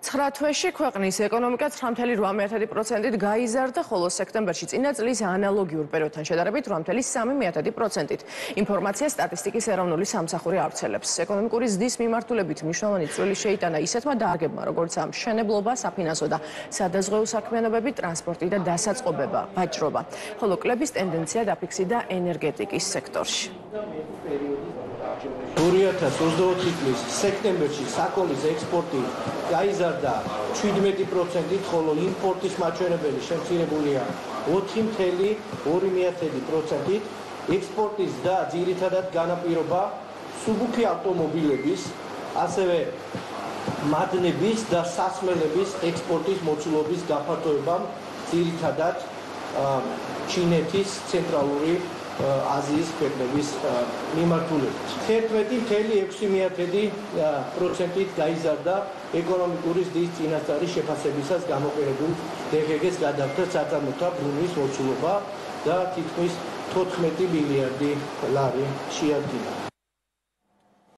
9 თვეში ქვეყნის ეკონომიკა 9.8%-ით გაიზარდა, ხოლო სექტემბერში წინა წლის ანალოგიურ პერიოდთან შედარებით 8.3%-ით. ინფორმაცია სტატისტიკის ეროვნული სამსახური ავრცელებს. ეკონომიკური ზრდის მიმართულებით მნიშვნელოვანი წვლილი შეიტანა ისეთმა დარგებმა, როგორც ამ შენებლობა, საფინანსო და სადაზღვეო საქმიანობები, ტრანსპორტი და დასაწყობება, ვაჭრობა. ხოლო კლების ტენდენცია დაფიქსირდა ენერგეტიკის სექტორში. 2024 წლის სექტემბერში საკოლის ექსპორტი გაიზარდა 17%-ით, ხოლო იმპორტის მაჩვენებელი შემცირებულია 4.2%-ით. ექსპორტის და ძირითადად განაპირობა სუბუქი ავტომობილების, ასევე მადნების და სასმელების ექსპორტის მოცულობის გაფართოებამ ძირითადად ჩინეთის ცენტრალური აზიის ქვეყნების მიმართულებით. 11.6%-ით გაიზარდა ეკონომიკური ზრდის წინასწარი შეფასებისას გამოყენებულ DFG-ს გადახვდა საწარმოთა ბრუნვის მოცულობა და თითქმის 14 მილიარდი ლარი შეადგინა.